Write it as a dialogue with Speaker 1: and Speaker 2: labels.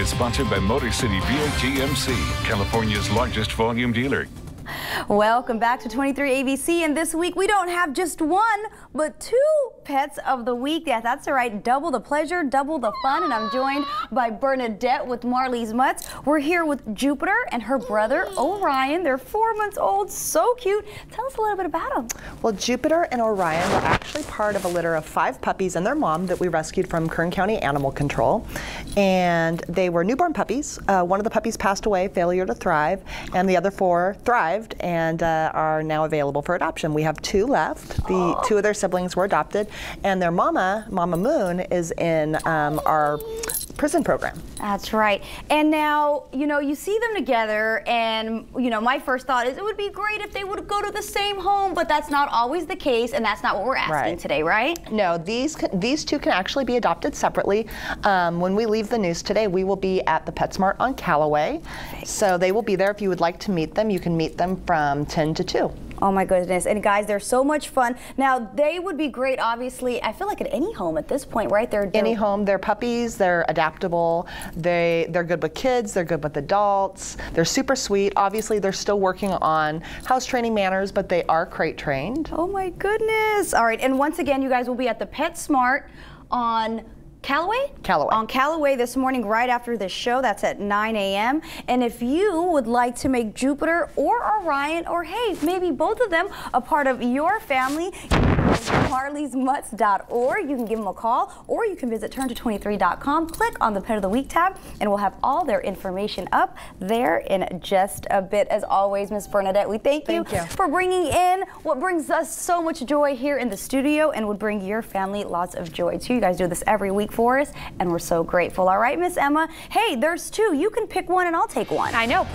Speaker 1: is sponsored by Motor City VA GMC, California's largest volume dealer.
Speaker 2: Welcome back to 23 ABC and this week we don't have just one but two pets of the week. Yeah, that's right. Double the pleasure, double the fun and I'm joined by Bernadette with Marley's Mutts. We're here with Jupiter and her brother O'Ryan. They're four months old, so cute. Tell us a little bit about them.
Speaker 3: Well, Jupiter and O'Ryan were actually part of a litter of five puppies and their mom that we rescued from Kern County Animal Control. And they were newborn puppies. Uh, one of the puppies passed away, failure to thrive, and the other four thrived and uh, are now available for adoption. We have two left. The two of their siblings were adopted, and their mama, Mama Moon, is in um, our prison program.
Speaker 2: That's right. And now, you know, you see them together, and, you know, my first thought is it would be great if they would go to the same home, but that's not always the case, and that's not what we're asking
Speaker 3: Right.
Speaker 2: today, right?
Speaker 3: No, these can- these two can actually be adopted separately. Um, when we leave the news today, we will be at the PetSmart on Calloway, so they will be there. If you would like to meet them, you can meet them from 10 to 2.
Speaker 2: Oh my goodness. And guys, they're so much fun. Now, they would be great, obviously, I feel like at any home at this point, right? They're, they're
Speaker 3: Any home, they're puppies, they're adaptable, they they're good with kids, they're good with adults, they're super sweet. Obviously, they're still working on house training manners, but they are crate trained.
Speaker 2: Oh my goodness. All right. And once again, you guys will be at the PetSmart on Calloway?
Speaker 3: Calloway.
Speaker 2: On Calloway this morning, right after this show. That's at 9 a.m. And if you would like to make Jupiter or O'Ryan, or hey, maybe both of them, a part of your family, you can go to marleysmutts.org. You can give them a call, or you can visit turnto23.com. Click on the Pet of the Week tab, and we'll have all their information up there in just a bit. As always, Miss Bernadette, we thank,
Speaker 3: Thank you.
Speaker 2: for bringing in what brings us so much joy here in the studio and would bring your family lots of joy too. You guys do this every week for us, and we're so grateful. All right, Miss Emma. Hey, there's two. You can pick one, and I'll take one.
Speaker 4: I know.